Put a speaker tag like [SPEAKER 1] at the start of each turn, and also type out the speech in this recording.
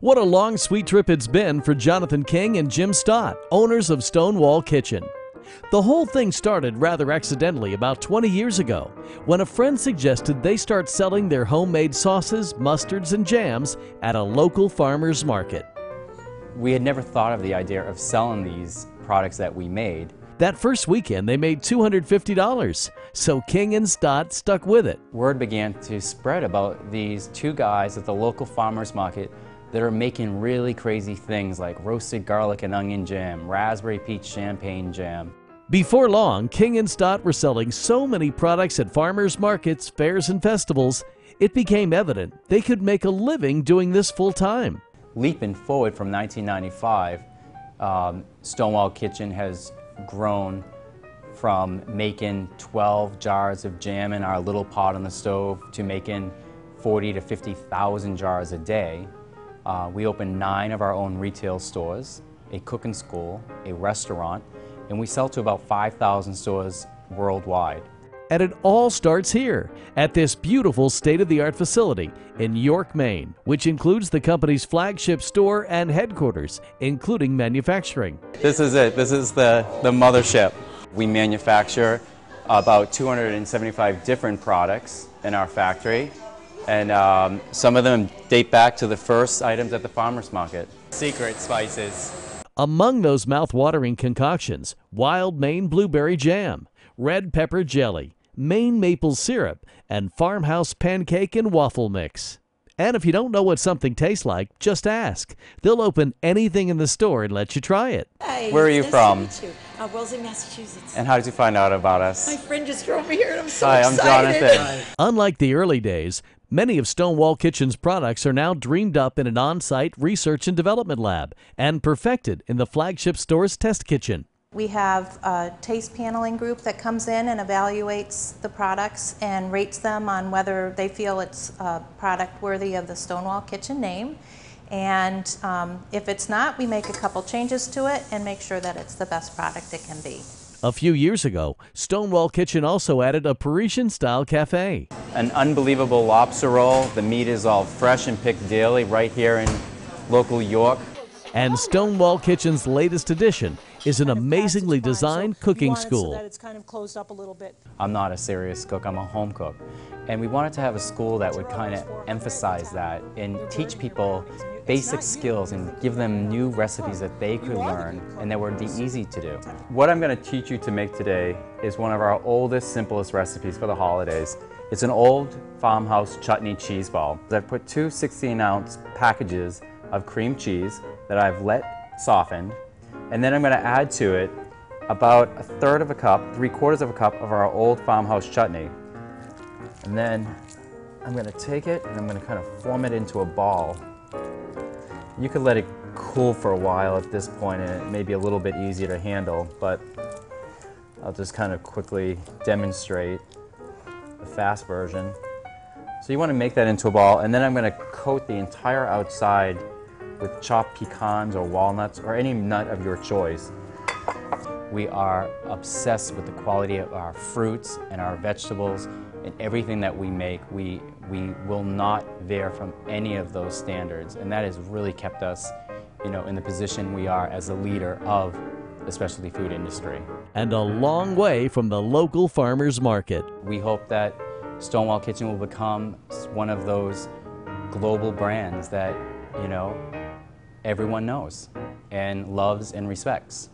[SPEAKER 1] What a long, sweet trip it's been for Jonathan King and Jim Stott, owners of Stonewall Kitchen. The whole thing started rather accidentally about 20 years ago when a friend suggested they start selling their homemade sauces, mustards, and jams at a local farmer's market.
[SPEAKER 2] We had never thought of the idea of selling these products that we made.
[SPEAKER 1] That first weekend, they made $250, so King and Stott stuck with it.
[SPEAKER 2] Word began to spread about these two guys at the local farmer's market that are making really crazy things like roasted garlic and onion jam, raspberry peach champagne jam.
[SPEAKER 1] Before long, King and Stott were selling so many products at farmers markets, fairs, and festivals, it became evident they could make a living doing this full time.
[SPEAKER 2] Leaping forward from 1995, um, Stonewall Kitchen has grown from making 12 jars of jam in our little pot on the stove to making 40 to 50,000 jars a day. Uh, we open nine of our own retail stores, a cooking school, a restaurant, and we sell to about 5,000 stores worldwide.
[SPEAKER 1] And it all starts here at this beautiful state of the art facility in York, Maine, which includes the company's flagship store and headquarters, including manufacturing.
[SPEAKER 2] This is it. This is the, the mothership. We manufacture about 275 different products in our factory, and um, some of them date back to the first items at the farmer's market. Secret spices.
[SPEAKER 1] Among those mouth-watering concoctions, wild Maine blueberry jam, red pepper jelly, Maine maple syrup, and farmhouse pancake and waffle mix. And if you don't know what something tastes like, just ask. They'll open anything in the store and let you try it.
[SPEAKER 3] Hi,
[SPEAKER 2] Where are you
[SPEAKER 3] nice
[SPEAKER 2] from?
[SPEAKER 3] To meet you. Uh, Wellesley, Massachusetts.
[SPEAKER 2] And how did you find out about us?
[SPEAKER 3] My friend just drove me here, and I'm so
[SPEAKER 2] Hi, I'm
[SPEAKER 3] excited.
[SPEAKER 2] Jonathan.
[SPEAKER 1] Unlike the early days, many of Stonewall Kitchen's products are now dreamed up in an on site research and development lab and perfected in the flagship store's test kitchen.
[SPEAKER 4] We have a taste paneling group that comes in and evaluates the products and rates them on whether they feel it's a product worthy of the Stonewall Kitchen name. And um, if it's not, we make a couple changes to it and make sure that it's the best product it can be.
[SPEAKER 1] A few years ago, Stonewall Kitchen also added a Parisian style cafe.
[SPEAKER 2] An unbelievable lobster roll. The meat is all fresh and picked daily right here in local York.
[SPEAKER 1] And Stonewall Kitchen's latest addition is an amazingly
[SPEAKER 5] fast, it's fine.
[SPEAKER 1] designed cooking
[SPEAKER 5] you want it So
[SPEAKER 1] school.
[SPEAKER 5] that kind of closed up a little bit.
[SPEAKER 2] I'm not a serious cook, I'm a home cook. And we wanted to have a school that would kind of emphasize that and teach people basic skills and give them new recipes that they could learn and that would be easy to do. What I'm going to teach you to make today is one of our oldest, simplest recipes for the holidays. It's an old farmhouse chutney cheese ball. I've put two 16 ounce packages of cream cheese that I've let soften and then I'm going to add to it about a third of a cup, three quarters of a cup of our old farmhouse chutney. And then I'm going to take it and I'm going to kind of form it into a ball. You could let it cool for a while at this point and it may be a little bit easier to handle, but I'll just kind of quickly demonstrate the fast version. So you want to make that into a ball and then I'm going to coat the entire outside with chopped pecans or walnuts or any nut of your choice. We are obsessed with the quality of our fruits and our vegetables and everything that we make. We, we will not veer from any of those standards and that has really kept us you know, in the position we are as a leader of the specialty food industry.
[SPEAKER 1] And a long way from the local farmer's market.
[SPEAKER 2] We hope that Stonewall Kitchen will become one of those global brands that, you know, everyone knows and loves and respects.